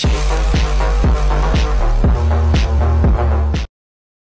shake.